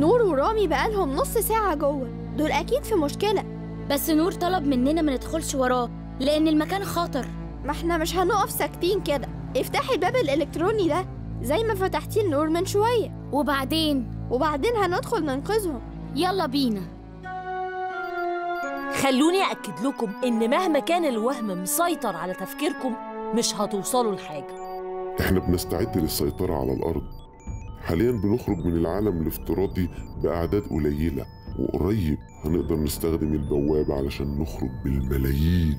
نور ورامي بقالهم نص ساعة جوه. دول أكيد في مشكلة. بس نور طلب مننا ما ندخلش وراه لأن المكان خطر. ما إحنا مش هنقف ساكتين كده. افتحي الباب الإلكتروني ده زي ما فتحتيه النور من شوية. وبعدين؟ وبعدين هندخل ننقذهم. يلا بينا. خلوني أكد لكم إن مهما كان الوهم مسيطر على تفكيركم مش هتوصلوا لحاجة. إحنا بنستعد للسيطرة على الأرض. حاليا بنخرج من العالم الافتراضي بأعداد قليلة وقريب هنقدر نستخدم البوابة علشان نخرج بالملايين.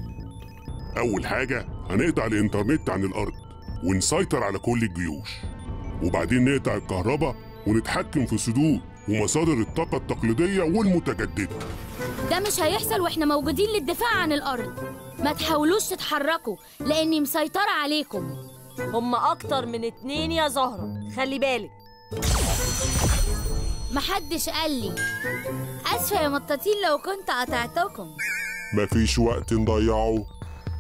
أول حاجة هنقطع الإنترنت عن الأرض ونسيطر على كل الجيوش وبعدين نقطع الكهرباء ونتحكم في سدود ومصادر الطاقة التقليدية والمتجددة. ده مش هيحصل وإحنا موجودين للدفاع عن الأرض. ما تحاولوش تتحركوا لأني مسيطرة عليكم. هم أكتر من اتنين يا زهرة خلي بالك. محدش قال لي. أسفة يا مطاطين لو كنت قطعتكم. مفيش وقت نضيعه.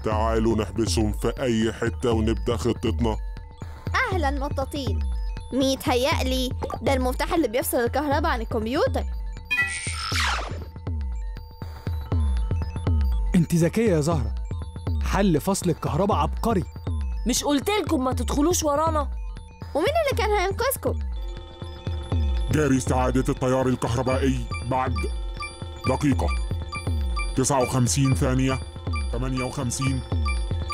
تعالوا نحبسهم في أي حتة ونبدأ خطتنا. أهلا مطاطين. ميتهيألي ده المفتاح اللي بيفصل الكهرباء عن الكمبيوتر. أنت ذكية يا زهرة. حل فصل الكهرباء عبقري. مش قلتلكم ما تدخلوش ورانا. ومين اللي كان هينقذكم؟ جاري استعادة التيار الكهربائي بعد دقيقة. 59 ثانية 58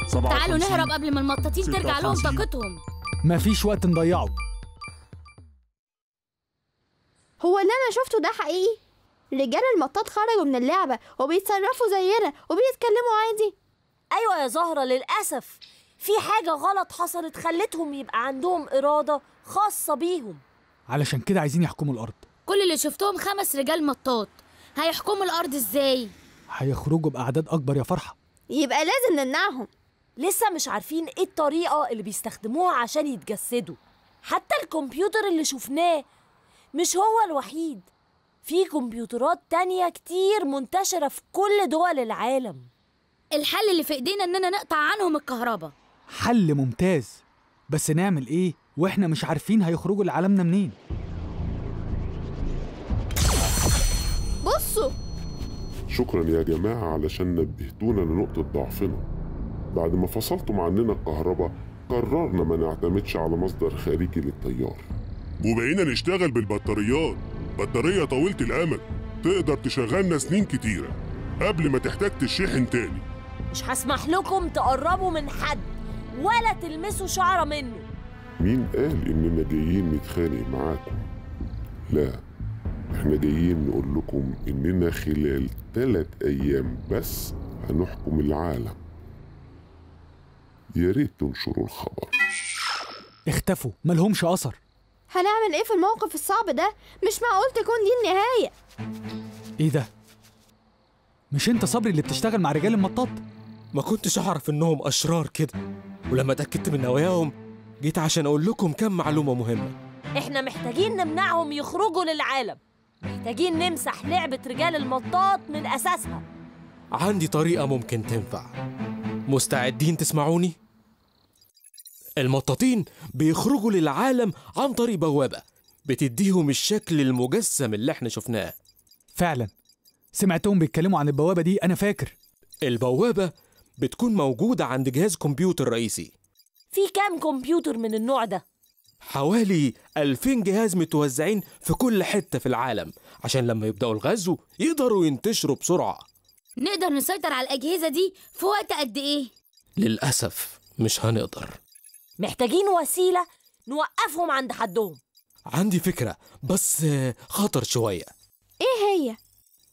57 تعالوا نهرب قبل ما المطاطين ترجع لهم 56. طاقتهم. مفيش وقت نضيعه. هو اللي أنا شفته ده حقيقي؟ رجال المطاط خرجوا من اللعبة وبيتصرفوا زينا وبيتكلموا عادي. أيوة يا زهرة للأسف. في حاجة غلط حصلت خلتهم يبقى عندهم إرادة خاصة بيهم. علشان كده عايزين يحكموا الأرض. كل اللي شفتهم خمس رجال مطاط. هيحكموا الأرض إزاي؟ هيخرجوا بأعداد أكبر يا فرحة. يبقى لازم نمنعهم. لسه مش عارفين إيه الطريقة اللي بيستخدموها عشان يتجسدوا. حتى الكمبيوتر اللي شفناه مش هو الوحيد. في كمبيوترات تانية كتير منتشرة في كل دول العالم. الحل اللي في إيدينا إننا نقطع عنهم الكهرباء. حل ممتاز. بس نعمل إيه؟ وإحنا مش عارفين هيخرجوا لعالمنا منين. بصوا. شكرا يا جماعة علشان نبهتونا لنقطة ضعفنا. بعد ما فصلتم عننا الكهرباء قررنا ما نعتمدش على مصدر خارجي للتيار وبقينا نشتغل بالبطاريات. بطارية طويلة الأمد. تقدر تشغلنا سنين كتيرة. قبل ما تحتاج تشحن تاني. مش هسمح لكم تقربوا من حد ولا تلمسوا شعرة منه. مين قال إننا جايين نتخانق معاكم؟ لا إحنا جايين نقول لكم إننا خلال ثلاث أيام بس هنحكم العالم يا ريت تنشروا الخبر اختفوا ملهمش أثر هنعمل إيه في الموقف الصعب ده؟ مش معقول تكون دي النهاية إيه ده؟ مش أنت صبري اللي بتشتغل مع رجال المطاط؟ ما كنتش أعرف إنهم أشرار كده ولما اتأكدت من نواياهم جيت عشان أقول لكم كم معلومة مهمة. إحنا محتاجين نمنعهم يخرجوا للعالم. محتاجين نمسح لعبة رجال المطاط من أساسها. عندي طريقة ممكن تنفع. مستعدين تسمعوني؟ المطاطين بيخرجوا للعالم عن طريق بوابة بتديهم الشكل المجسم اللي إحنا شفناه. فعلا. سمعتهم بيتكلموا عن البوابة دي أنا فاكر. البوابة بتكون موجودة عند جهاز كمبيوتر رئيسي. في كام كمبيوتر من النوع ده؟ حوالي 2000 جهاز متوزعين في كل حتة في العالم عشان لما يبدأوا الغزو يقدروا ينتشروا بسرعة. نقدر نسيطر على الأجهزة دي في وقت قد إيه؟ للأسف مش هنقدر. محتاجين وسيلة نوقفهم عند حدهم. عندي فكرة بس خطر شوية. إيه هي؟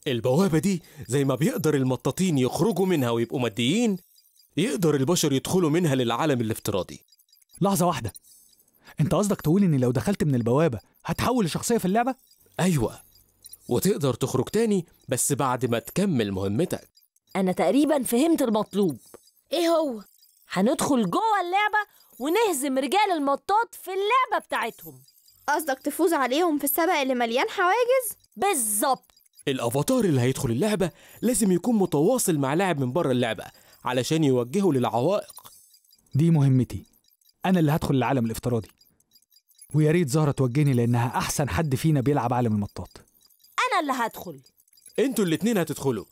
البوابة دي زي ما بيقدر المطاطين يخرجوا منها ويبقوا ماديين. يقدر البشر يدخلوا منها للعالم الافتراضي. لحظة واحدة. أنت قصدك تقول إن لو دخلت من البوابة هتحول لشخصية في اللعبة؟ أيوة. وتقدر تخرج تاني بس بعد ما تكمل مهمتك. أنا تقريبا فهمت المطلوب. إيه هو؟ هندخل جوه اللعبة ونهزم رجال المطاط في اللعبة بتاعتهم. قصدك تفوز عليهم في السبق اللي مليان حواجز؟ بالظبط. الأفاتار اللي هيدخل اللعبة لازم يكون متواصل مع لاعب من بره اللعبة. علشان يوجهه للعوائق. دي مهمتي. أنا اللي هدخل العالم الافتراضي. ويا ريت زهرة توجهني لأنها أحسن حد فينا بيلعب عالم المطاط. أنا اللي هدخل. أنتوا الاتنين هتدخلوا.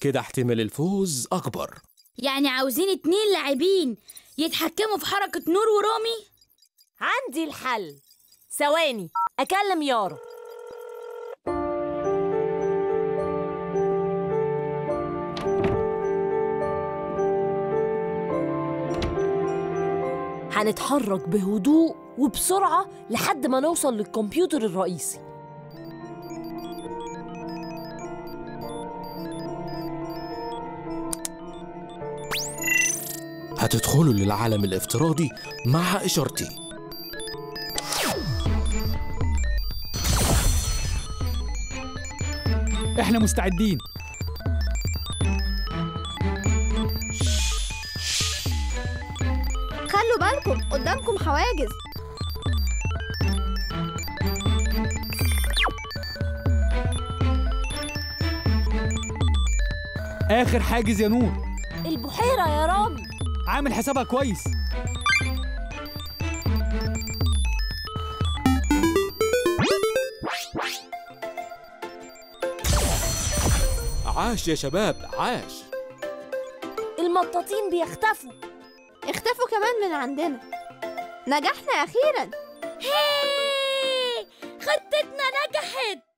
كده احتمال الفوز أكبر. يعني عاوزين اتنين لاعبين يتحكموا في حركة نور ورامي عندي الحل. ثواني. أكلم يارا. هنتحرك بهدوء وبسرعة لحد ما نوصل للكمبيوتر الرئيسي. هتدخلوا للعالم الافتراضي مع إشارتي. إحنا مستعدين. بالكم قدامكم حواجز. آخر حاجز يا نور. البحيرة يا رامي. عامل حسابها كويس. عاش يا شباب عاش. المطاطين بيختفوا. اختفوا كمان من عندنا. نجحنا أخيرا. هي خطتنا نجحت!